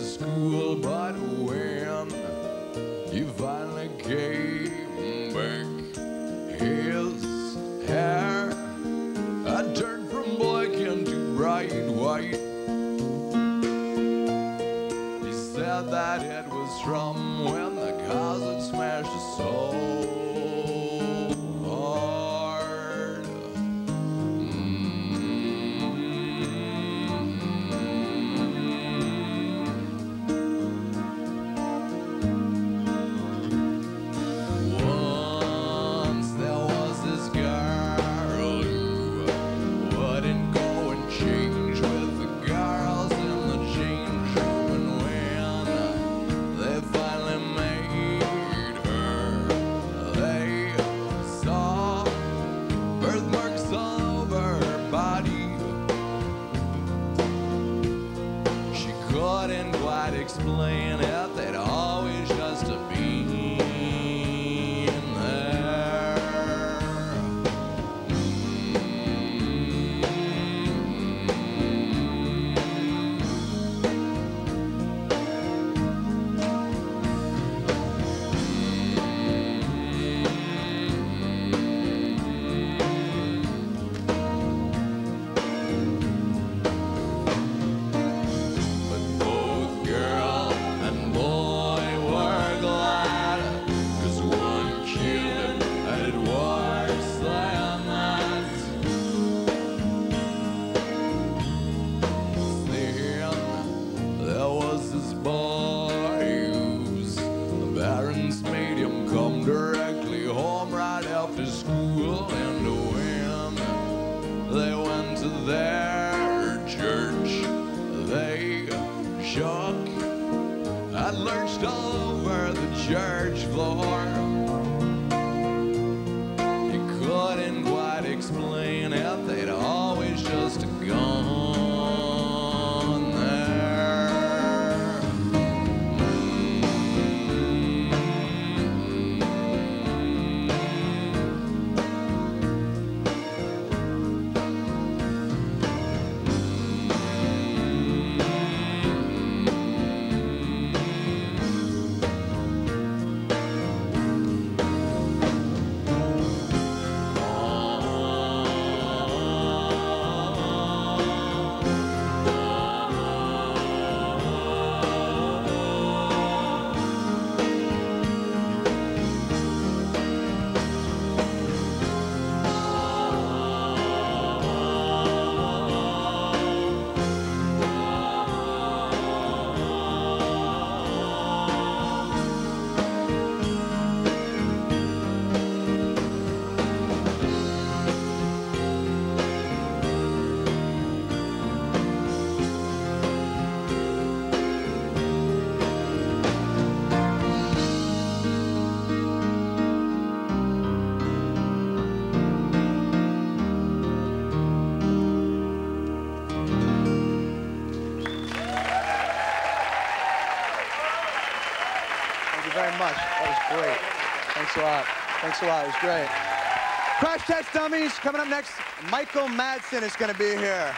school. But when he finally came that it was from when all over her body. She couldn't quite explain it, they'd always they went to their church, they shook and lurched all over the church floor. You couldn't quite explain much. That was great. Thanks a lot. Thanks a lot. It was great. Crash Test Dummies coming up next. Michael Madsen is going to be here.